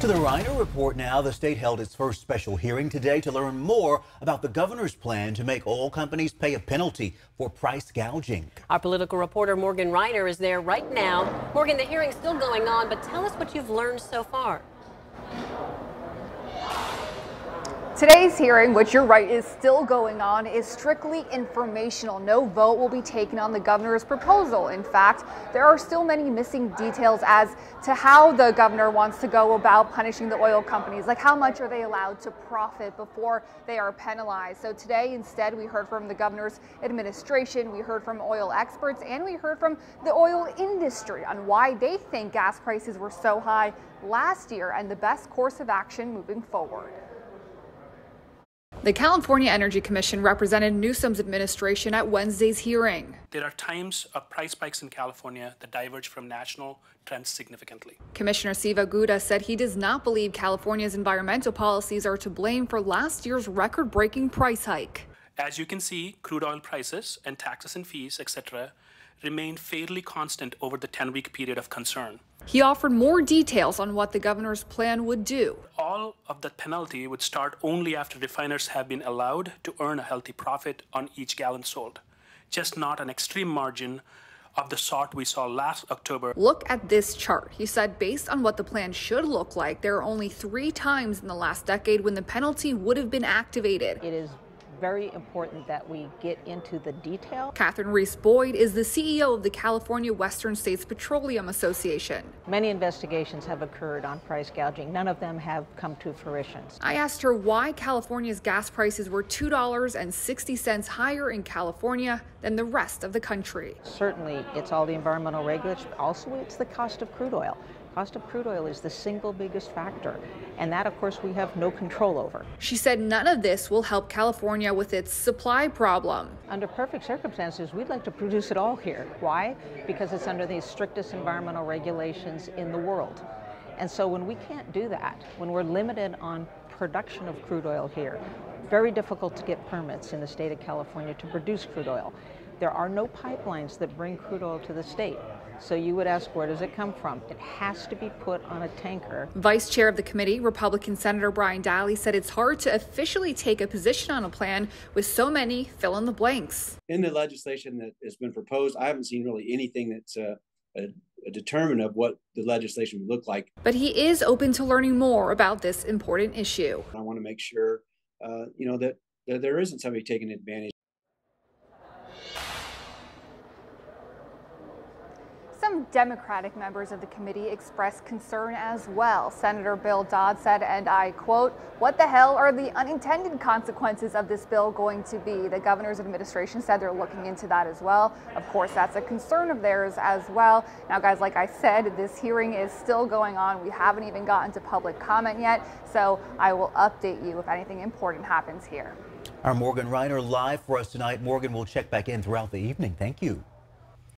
To the Rynor Report now, the state held its first special hearing today to learn more about the governor's plan to make oil companies pay a penalty for price gouging. Our political reporter Morgan Rynor is there right now. Morgan, the hearing's still going on, but tell us what you've learned so far. Today's hearing, which you're right is still going on, is strictly informational. No vote will be taken on the governor's proposal. In fact, there are still many missing details as to how the governor wants to go about punishing the oil companies. Like how much are they allowed to profit before they are penalized? So today, instead, we heard from the governor's administration, we heard from oil experts, and we heard from the oil industry on why they think gas prices were so high last year and the best course of action moving forward. The California Energy Commission represented Newsom's administration at Wednesday's hearing. There are times of price spikes in California that diverge from national trends significantly. Commissioner Siva Gunda said he does not believe California's environmental policies are to blame for last year's record breaking price hike. As you can see, crude oil prices and taxes and fees, etc., remained fairly constant over the 10 week period of concern. He offered more details on what the governor's plan would do. All of the penalty would start only after refiners have been allowed to earn a healthy profit on each gallon sold, just not an extreme margin of the sort we saw last October. Look at this chart. He said based on what the plan should look like, there are only three times in the last decade when the penalty would have been activated. It is very important that we get into the detail. Catherine Reheis-Boyd is the CEO of the California Western States Petroleum Association. Many investigations have occurred on price gouging. None of them have come to fruition. I asked her why California's gas prices were $2.60 higher in California than the rest of the country. Certainly, it's all the environmental regulations, also it's the cost of crude oil. Cost of crude oil is the single biggest factor, and that, of course, we have no control over. She said none of this will help California with its supply problem. Under perfect circumstances, we'd like to produce it all here. Why? Because it's under the strictest environmental regulations in the world. And so when we can't do that, when we're limited on production of crude oil here, very difficult to get permits in the state of California to produce crude oil. There are no pipelines that bring crude oil to the state. So you would ask, where does it come from? It has to be put on a tanker. Vice chair of the committee, Republican Senator Brian Dahle, said it's hard to officially take a position on a plan with so many fill in the blanks. In the legislation that has been proposed, I haven't seen really anything that's uh, a, a determinant of what the legislation would look like. But he is open to learning more about this important issue. I want to make sure, uh, you know, that, that there isn't somebody taking advantage Some Democratic members of the committee expressed concern as well. Senator Bill Dodd said, and I quote, What the hell are the unintended consequences of this bill going to be? The governor's administration said they're looking into that as well. Of course, that's a concern of theirs as well. Now, guys, like I said, this hearing is still going on. We haven't even gotten to public comment yet, so I will update you if anything important happens here. Our Morgan Rynor live for us tonight. Morgan will check back in throughout the evening. Thank you.